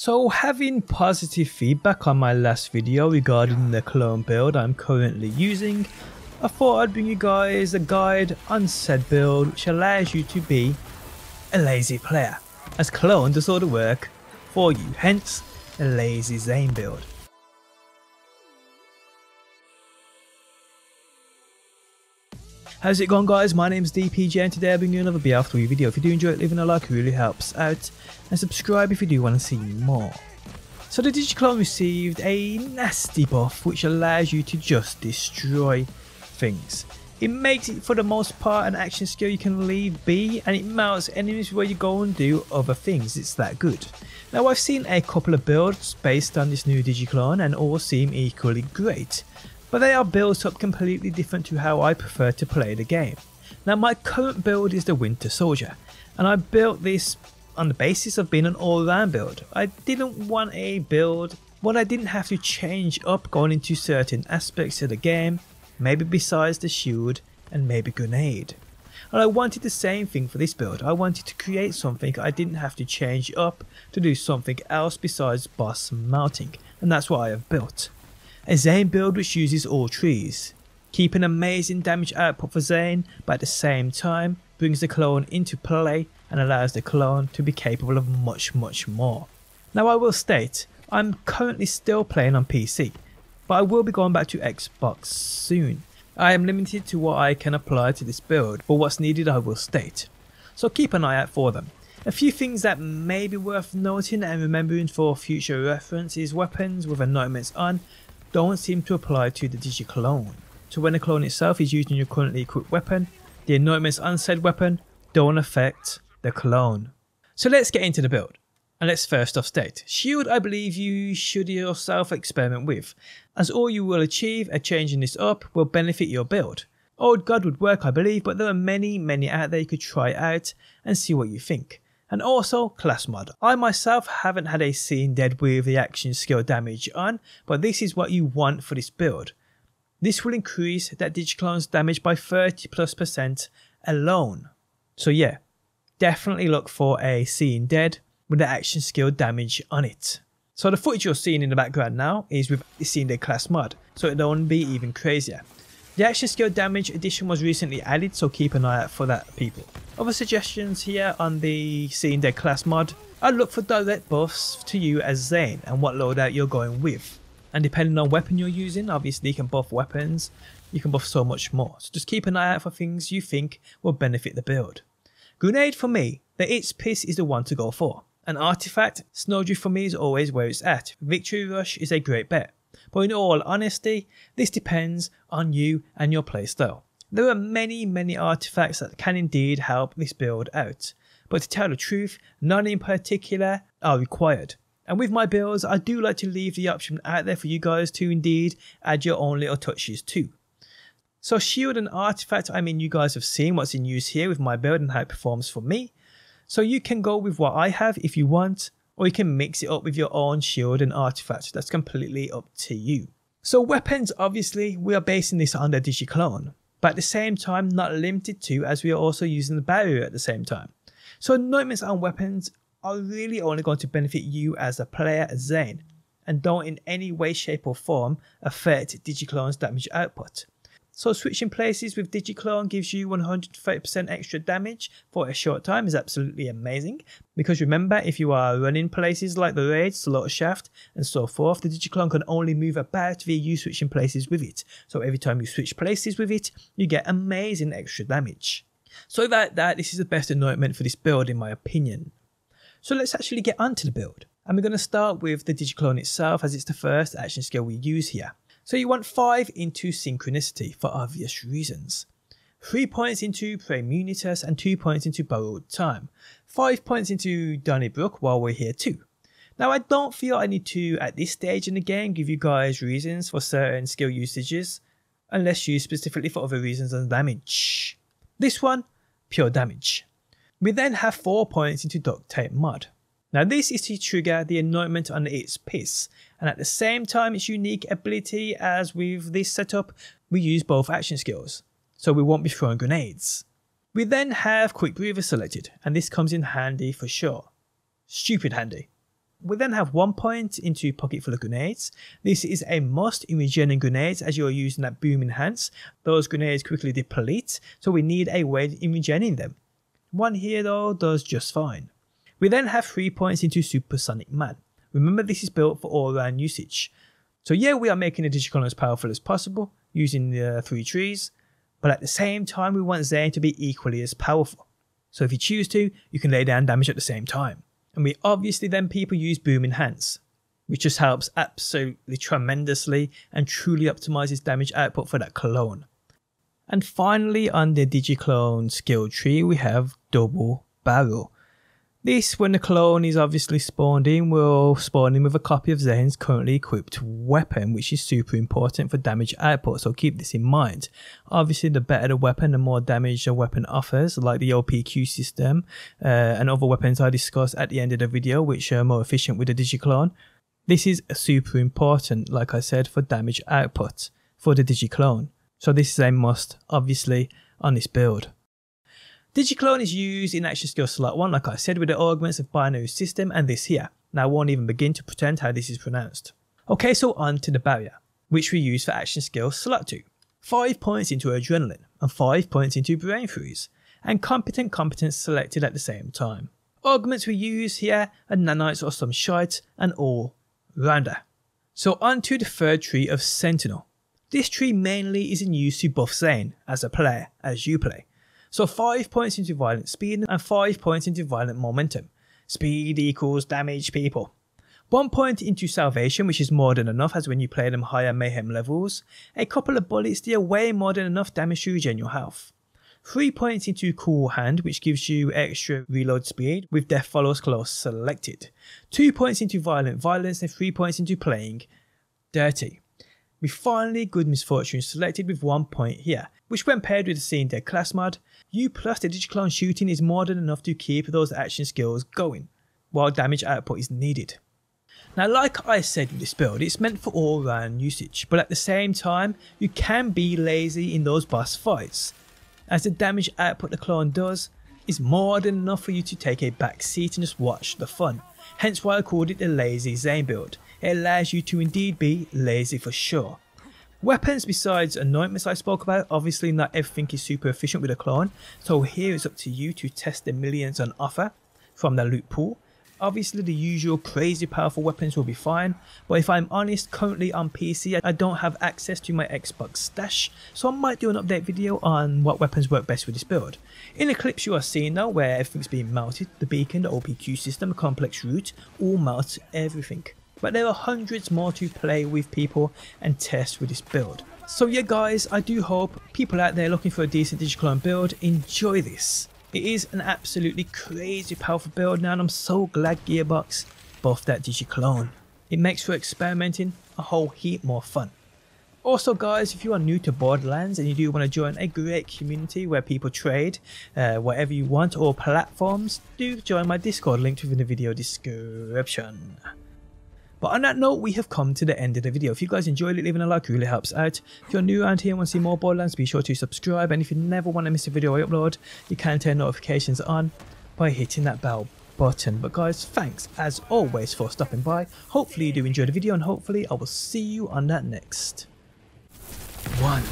So having positive feedback on my last video regarding the clone build I'm currently using, I thought I'd bring you guys a guide on said build which allows you to be a lazy player, as clone does all the work for you, hence a lazy Zane build. How's it going guys, my name is DPJ and today I'll bring you another BL3 video. If you do enjoy it, leaving a like really helps out and subscribe if you do want to see more. So the Digiclone received a nasty buff which allows you to just destroy things. It makes it for the most part an action skill you can leave be and it melts enemies where you go and do other things, it's that good. Now I've seen a couple of builds based on this new Digiclone and all seem equally great but they are built up completely different to how I prefer to play the game. Now my current build is the Winter Soldier, and I built this on the basis of being an all-round build. I didn't want a build what I didn't have to change up going into certain aspects of the game, maybe besides the shield and maybe grenade. And I wanted the same thing for this build, I wanted to create something I didn't have to change up to do something else besides boss mounting, and that's what I have built. A Zane build which uses all trees. Keep an amazing damage output for Zane, but at the same time brings the clone into play and allows the clone to be capable of much much more. Now I will state, I'm currently still playing on PC, but I will be going back to Xbox soon. I am limited to what I can apply to this build, but what's needed I will state. So keep an eye out for them. A few things that may be worth noting and remembering for future reference is weapons with anointments on don't seem to apply to the Digiclone. So when the clone itself is using your currently equipped weapon, the anointments on said weapon don't affect the clone. So let's get into the build. And let's first off state, shield I believe you should yourself experiment with, as all you will achieve at changing this up will benefit your build. Old God would work I believe, but there are many many out there you could try out and see what you think and also class mod. I myself haven't had a Seeing Dead with the action skill damage on, but this is what you want for this build. This will increase that Digiclone's damage by 30 plus percent alone. So yeah, definitely look for a Seeing Dead with the action skill damage on it. So the footage you're seeing in the background now is with the Seeing Dead class mod, so it'll only be even crazier. The action skill damage addition was recently added, so keep an eye out for that people. Other suggestions here on the Seeing Dead class mod, I'd look for direct buffs to you as Zane and what loadout you're going with. And depending on weapon you're using, obviously you can buff weapons, you can buff so much more. So just keep an eye out for things you think will benefit the build. Grenade for me, the It's Piss is the one to go for. An artifact, Snowdrift for me is always where it's at. Victory Rush is a great bet. But in all honesty, this depends on you and your playstyle. There are many, many artifacts that can indeed help this build out, but to tell the truth, none in particular are required. And with my builds, I do like to leave the option out there for you guys to indeed add your own little touches too. So shield and artifact, I mean you guys have seen what's in use here with my build and how it performs for me. So you can go with what I have if you want, or you can mix it up with your own shield and artifact. That's completely up to you. So weapons, obviously, we are basing this on the Digiclone, but at the same time not limited to as we are also using the barrier at the same time. So anointments on weapons are really only going to benefit you as a player as Zane and don't in any way, shape or form affect Digiclone's damage output. So switching places with Digiclone gives you 130% extra damage for a short time is absolutely amazing. Because remember, if you are running places like the Raid, Slaughter Shaft and so forth, the Digiclone can only move about via you switching places with it. So every time you switch places with it, you get amazing extra damage. So that, that this is the best anointment for this build in my opinion. So let's actually get onto the build. And we're going to start with the Digiclone itself as it's the first action skill we use here. So you want 5 into Synchronicity for obvious reasons. 3 points into Praemunitus and 2 points into Borrowed Time. 5 points into Donnybrook while we're here too. Now I don't feel I need to at this stage in the game give you guys reasons for certain skill usages unless used specifically for other reasons than damage. This one, pure damage. We then have 4 points into Duct Tape Mod. Now this is to trigger the anointment on Its Piss, and at the same time its unique ability as with this setup, we use both action skills, so we won't be throwing grenades. We then have Quick Breather selected, and this comes in handy for sure. Stupid handy. We then have one point into pocket full of grenades. This is a must in regenerating grenades as you're using that boom enhance. Those grenades quickly deplete, so we need a way in regenerating them. One here though does just fine. We then have three points into Supersonic Man. Remember this is built for all round usage. So yeah, we are making the Digiclone as powerful as possible using the three trees, but at the same time we want Zane to be equally as powerful. So if you choose to, you can lay down damage at the same time. And we obviously then people use Boom Enhance, which just helps absolutely tremendously and truly optimizes damage output for that clone. And finally on the Digiclone skill tree we have Double Barrel. This, when the clone is obviously spawned in, will spawn in with a copy of Zane's currently equipped weapon, which is super important for damage output, so keep this in mind. Obviously, the better the weapon, the more damage the weapon offers, like the OPQ system uh, and other weapons I discuss at the end of the video, which are more efficient with the Digiclone. This is super important, like I said, for damage output for the Digiclone. So this is a must, obviously, on this build. Digiclone is used in action skill slot 1 like I said with the augments of binary system and this here. Now I won't even begin to pretend how this is pronounced. Okay so on to the barrier, which we use for action skill slot 2. 5 points into adrenaline and 5 points into brain freeze, and competent competence selected at the same time. Augments we use here are nanites or some shite and all rounder. So on to the third tree of Sentinel. This tree mainly is in use to buff Zane as a player, as you play. So 5 points into violent speed and 5 points into violent momentum. Speed equals damage people. 1 point into salvation which is more than enough as when you play them higher mayhem levels. A couple of bullets deal way more than enough damage to regen your health. 3 points into cool hand which gives you extra reload speed with death follows close selected. 2 points into violent violence and 3 points into playing dirty. We finally good misfortune selected with 1 point here which when paired with the Seeing Dead class mod, U plus the Digiclone shooting is more than enough to keep those action skills going, while damage output is needed. Now like I said with this build, it's meant for all round usage, but at the same time, you can be lazy in those boss fights, as the damage output the clone does is more than enough for you to take a back seat and just watch the fun, hence why I called it the lazy Zane build, it allows you to indeed be lazy for sure. Weapons besides anointments I spoke about, obviously not everything is super efficient with a clone, so here it's up to you to test the millions on offer from the loot pool. Obviously the usual crazy powerful weapons will be fine, but if I'm honest, currently on PC I don't have access to my Xbox stash, so I might do an update video on what weapons work best with this build. In the clips you are seeing now where everything's being mounted, the beacon, the OPQ system, the Complex Root, all melt everything. But there are hundreds more to play with people and test with this build. So yeah guys, I do hope people out there looking for a decent Digiclone build enjoy this. It is an absolutely crazy powerful build now and I'm so glad Gearbox buffed that Digiclone. It makes for experimenting a whole heap more fun. Also guys, if you are new to Borderlands and you do want to join a great community where people trade uh, whatever you want or platforms, do join my Discord linked within the video description. But on that note, we have come to the end of the video. If you guys enjoyed it, leaving a like really helps out. If you're new around here and want to see more Borderlands, be sure to subscribe. And if you never want to miss a video I upload, you can turn notifications on by hitting that bell button. But guys, thanks as always for stopping by. Hopefully you do enjoy the video and hopefully I will see you on that next one.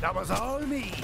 That was all me.